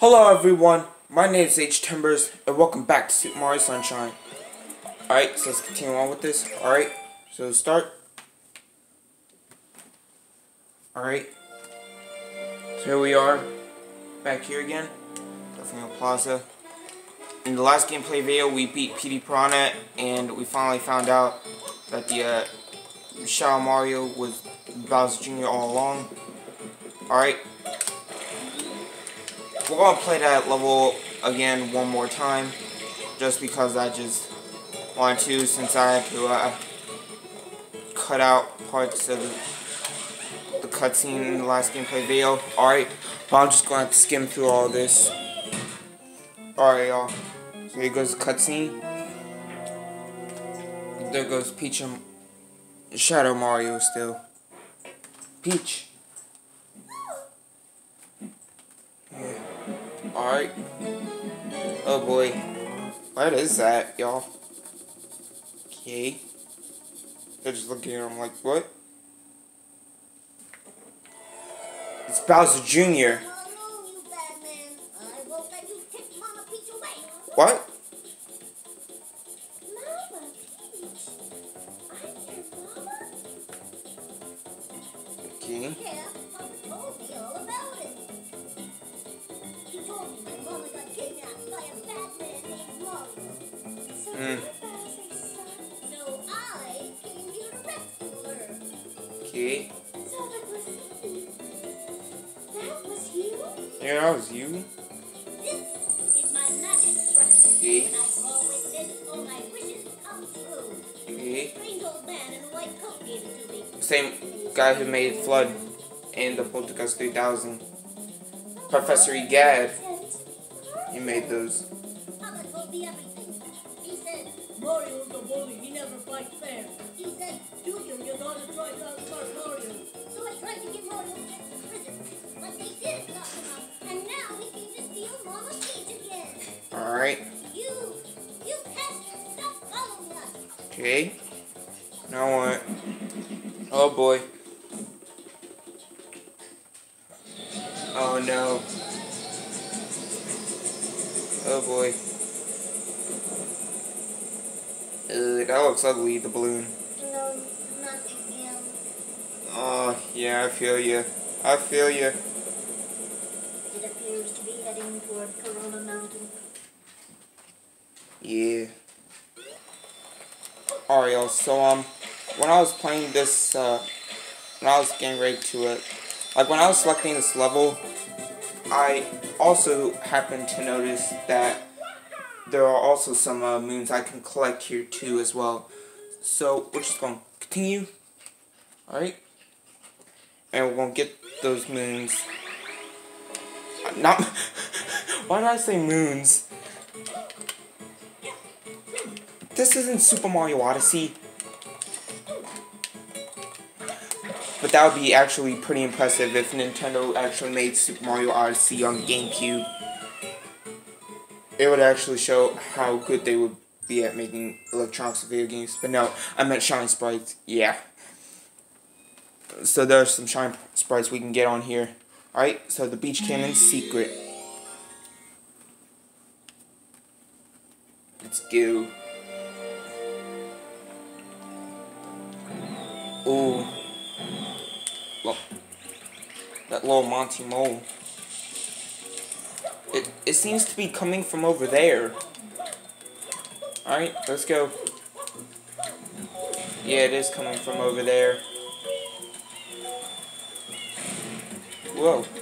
Hello everyone, my name is H Timbers, and welcome back to Super Mario Sunshine. Alright, so let's continue on with this. Alright, so start. Alright. So here we are, back here again, Delfino Plaza. In the last gameplay video, we beat Petey Piranha, and we finally found out that the uh, Shadow Mario was Bowser Jr. all along. Alright, we're gonna play that level again one more time, just because I just want to, since I had to uh, cut out parts of the, the cutscene in the last gameplay video. Alright, but I'm just gonna skim through all this. Alright, y'all. So here goes the cutscene. There goes Peach and Shadow Mario still. Peach. Alright. Oh boy. What is that, y'all? Okay. They're just looking at him like, what? It's Bowser Jr. What? Okay. Mm. Okay. Yeah, that was you. Okay. Okay. Same guy who made FLUDD and the Poltergust 3000. Professor Egad. He made those. Said, Junior, you gotta try to outsmart Mario. So I tried to get Mario sent to prison, but they didn't lock him up, and now he can just steal Mama Peach again. Alright. You, you can't stop following us. Okay. Now what? Oh boy. Oh no. Oh boy. Ugh, that looks ugly, the balloon. No, not again. Oh, yeah, I feel you. I feel you. It appears to be heading toward Corona Mountain. Yeah. Alright, y'all, so, um, when I was playing this, uh, when I was getting ready to it, like, when I was selecting this level, I also happened to notice that there are also some uh, moons I can collect here too as well. So we're just going to continue. Alright. And we're to get those moons. Not. Why did I say moons? This isn't Super Mario Odyssey. But that would be actually pretty impressive if Nintendo actually made Super Mario Odyssey on GameCube it would actually show how good they would be at making electronics video games. But no, I meant shine sprites. Yeah. So there's some shine sprites we can get on here. Alright, so the beach cannon secret. Let's go. Ooh. Look. That little Monty Mole. It, it seems to be coming from over there. Alright, let's go. Yeah, it is coming from over there. Whoa.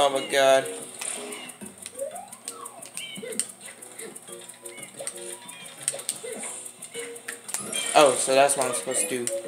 Oh my god. Oh, so that's what I'm supposed to do.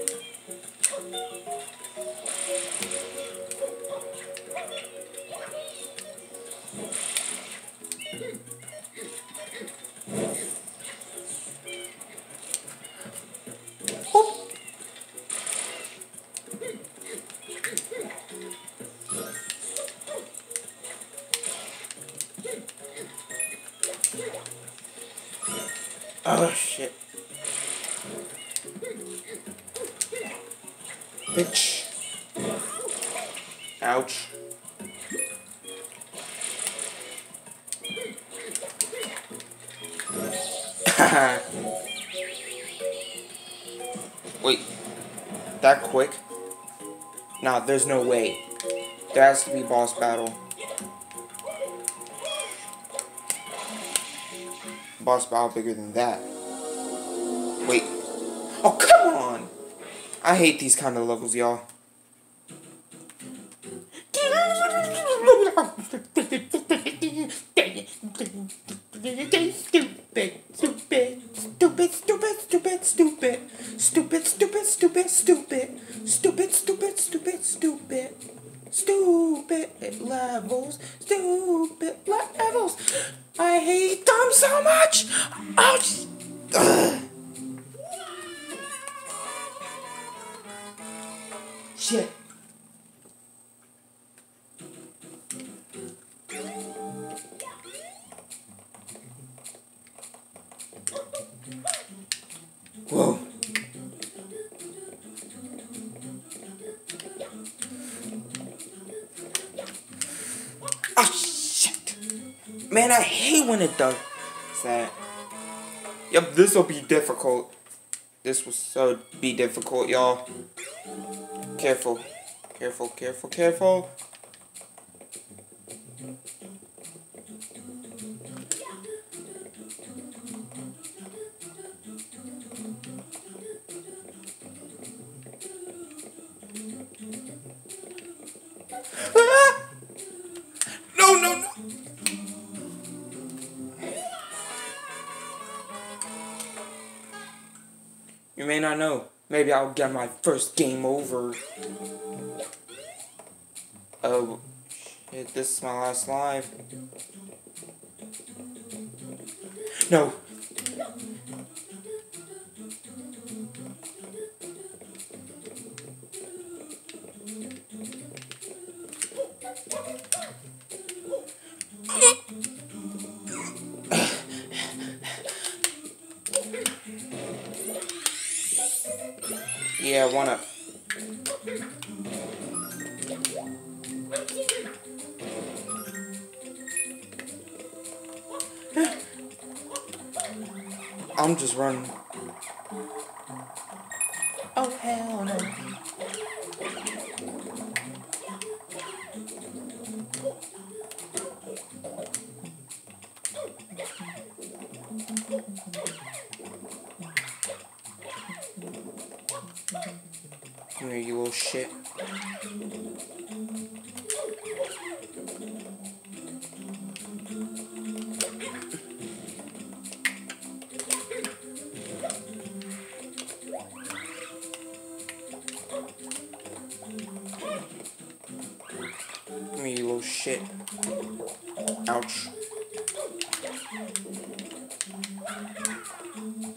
Bitch. Ouch. Wait. That quick? Nah, there's no way. There has to be boss battle. Boss battle bigger than that. Wait. Oh! I hate these kind of levels, y'all. Stupid, stupid, stupid, stupid, stupid, stupid, stupid, stupid, stupid, stupid, stupid, Man, I hate when it does that. Yep, this will be difficult. This will so be difficult, y'all. Careful. Careful, careful, careful. Maybe I'll get my first game over. Oh, shit, this is my last life. No. Yeah, one up. I'm just running. Oh hell no. Come here, you little shit. Come here, you little shit. Ouch.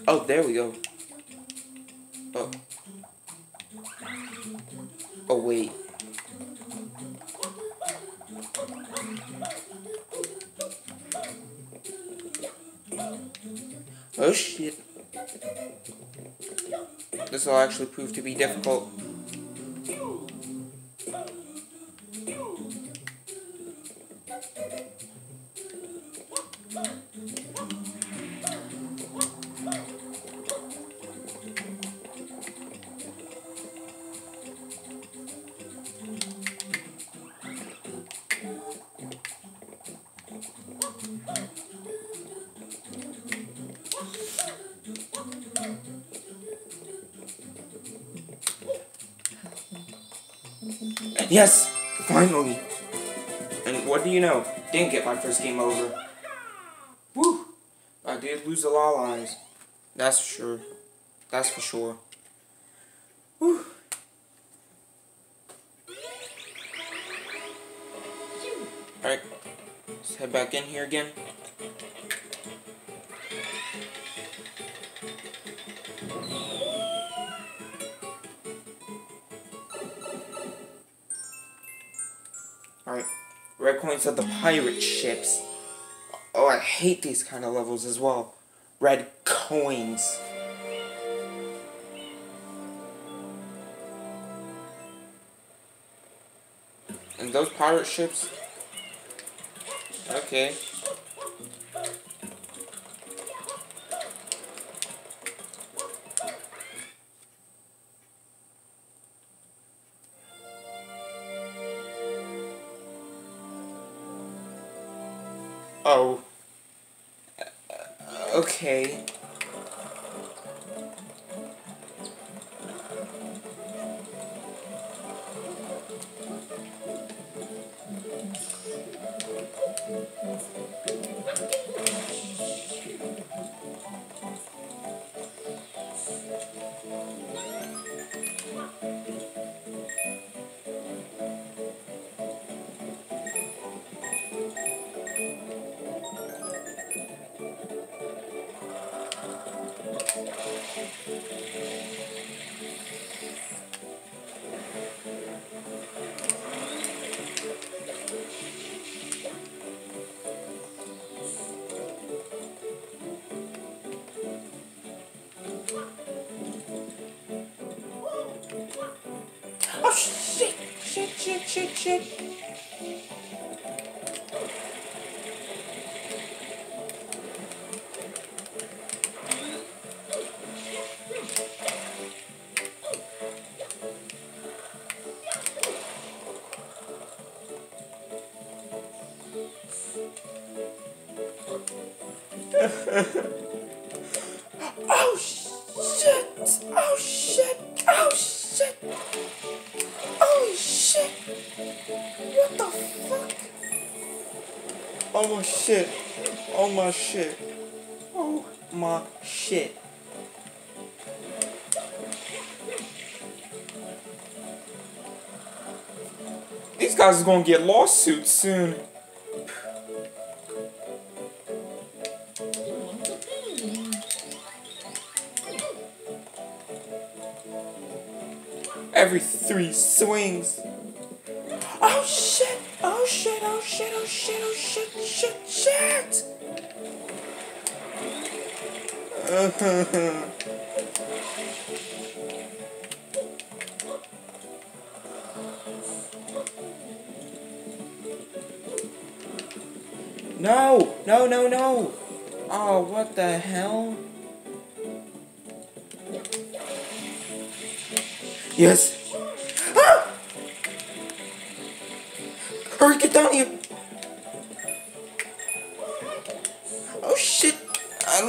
Oh, there we go. Oh. Oh, wait. Oh, shit. This will actually prove to be difficult. Yes, finally. And what do you know? Didn't get my first game over. Woo! I did lose a lot of lives. That's for sure. That's for sure. Woo! Alright, let's head back in here again. Red coins are the pirate ships. Oh, I hate these kind of levels as well. Red coins. And those pirate ships? Okay. Oh. Uh, okay. Shit, shit. oh shit! Oh shit! Oh shit! Shit! What the fuck? Oh my shit! Oh my shit! Oh my shit! These guys are gonna get lawsuits soon. Every three swings. Shit! Oh shit! Oh shit! Shit! Shit! no! No! No! No! Oh, what the hell? Yes.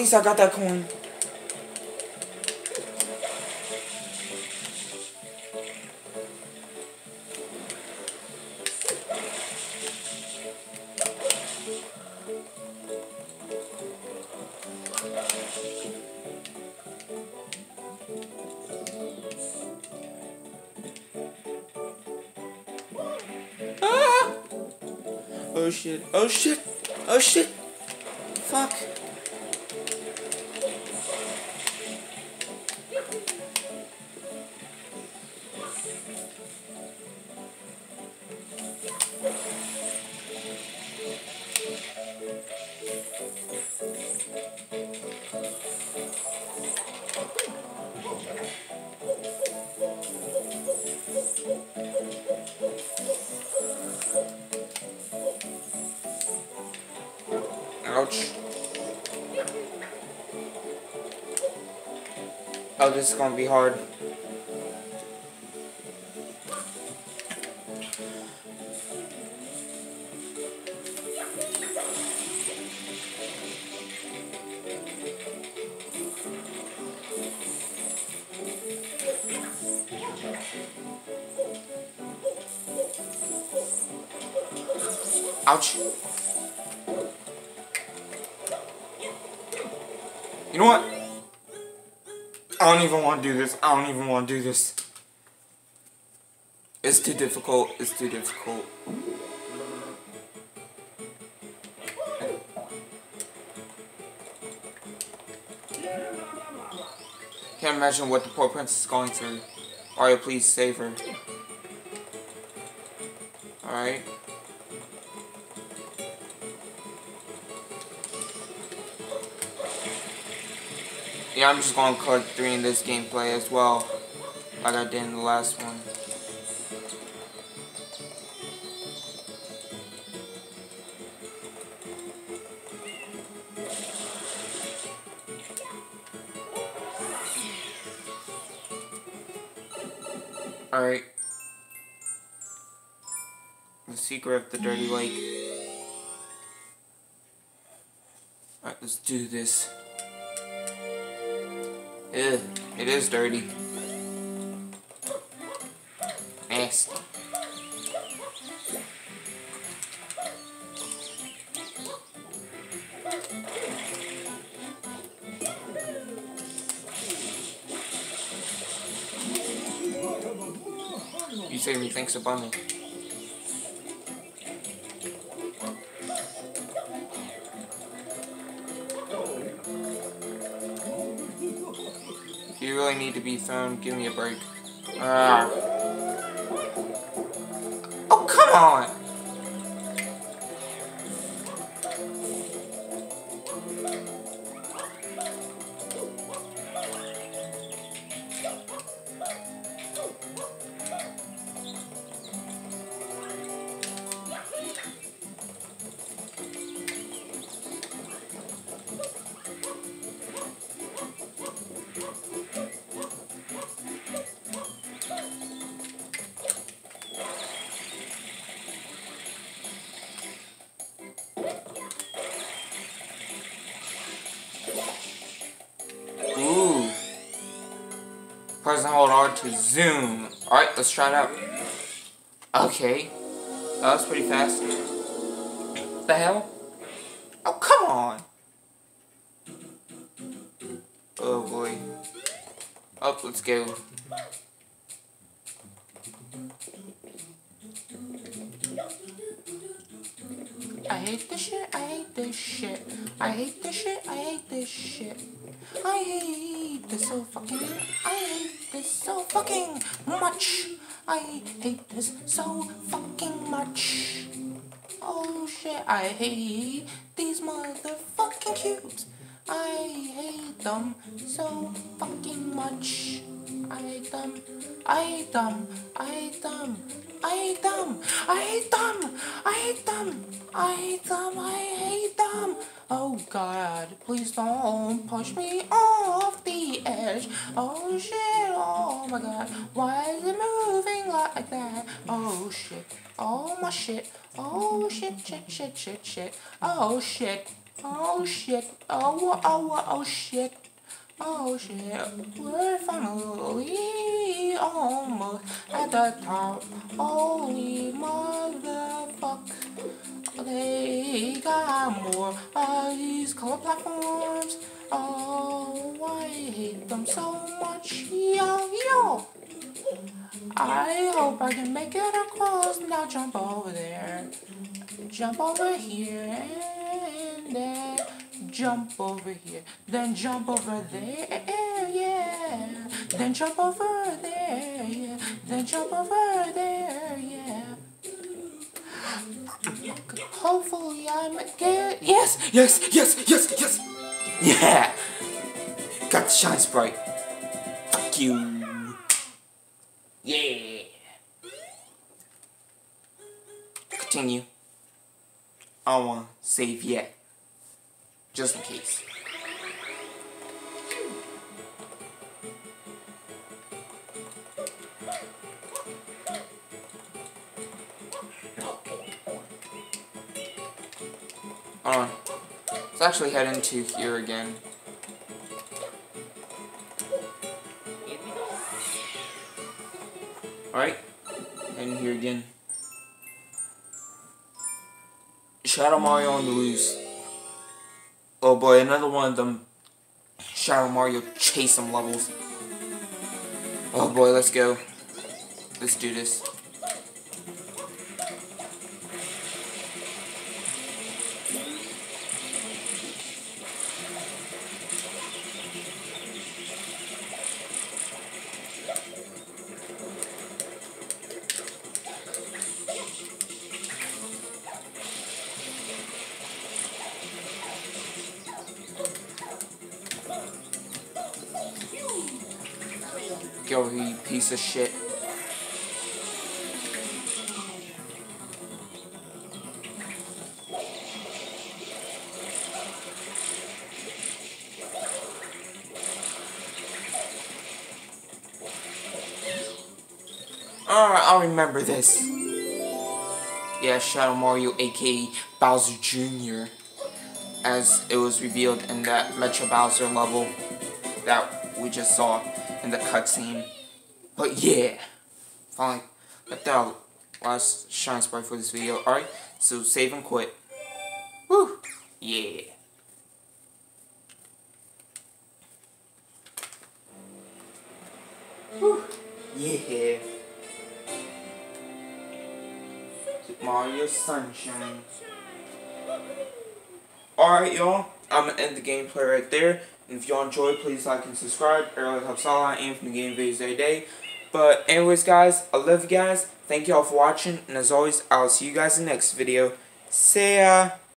Least I got that coin. Ah! Oh shit. Oh shit. Oh shit. Fuck. Ouch. Oh, this is gonna be hard. You know what? I don't even want to do this. I don't even want to do this. It's too difficult. It's too difficult. Can't imagine what the poor princess is going through. Arya, please save her. Alright. Yeah, I'm just going to collect three in this gameplay as well, like I did in the last one. Alright. The secret of the dirty lake. Alright, let's do this. Ew, it is dirty. Nasty. You say me thanks about me. Really need to be thrown, give me a break. Ah. Oh, come on! Press and hold R to zoom. Alright, let's try it out. Okay. That was pretty fast. The hell? Oh, come on! Oh boy. Up, let's go. I hate this shit, I hate this shit. I hate this shit, I hate this shit. I hate this so fucking, I hate this so fucking much. I hate this so fucking much. Oh shit, I hate these motherfucking cubes. I hate them so fucking much. I hate them. I hate them. I hate them. I hate them. I hate them. I hate them. I hate them. I hate them. Oh God, please don't push me off the edge. Oh shit. Oh my God. Why is it moving like that? Oh shit. Oh my shit. Oh shit. Shit. Shit. Shit. Shit. Oh shit. Oh shit. Oh, oh, oh, oh shit. Oh shit. We're finally almost at the top. Holy motherfuck. They got more of these color platforms. Oh, I hate them so much. Yo, yo. I hope I can make it across. Now jump over there. Jump over here and then jump over here. Then jump over there, yeah. Then jump over there, yeah. Then jump over there, yeah. Hopefully I'm get yes, yes, yes, yes, yes. Yeah. Got the shine sprite. Fuck you. I don't want to save yet. Just in case. On. Let's actually head into here again. Alright. And here again. Shadow Mario loose. Oh boy, another one of them Shadow Mario chase them levels. Oh boy, let's go. Let's do this. Yo, you piece of shit. Alright, I'll remember this. Yeah, Shadow Mario, aka Bowser Jr. As it was revealed in that Mecha Bowser level that we just saw in the cutscene. But yeah, finally, let that last shine sprite for this video. Alright, so save and quit. Woo! Yeah. Woo! Yeah. Mario Sunshine. Alright, y'all. I'm to end the gameplay right there. And if y'all enjoyed, please like and subscribe. Really helps I aim from the game videos every day. But anyways, guys, I love you guys. Thank y'all for watching. And as always, I'll see you guys in the next video. See ya.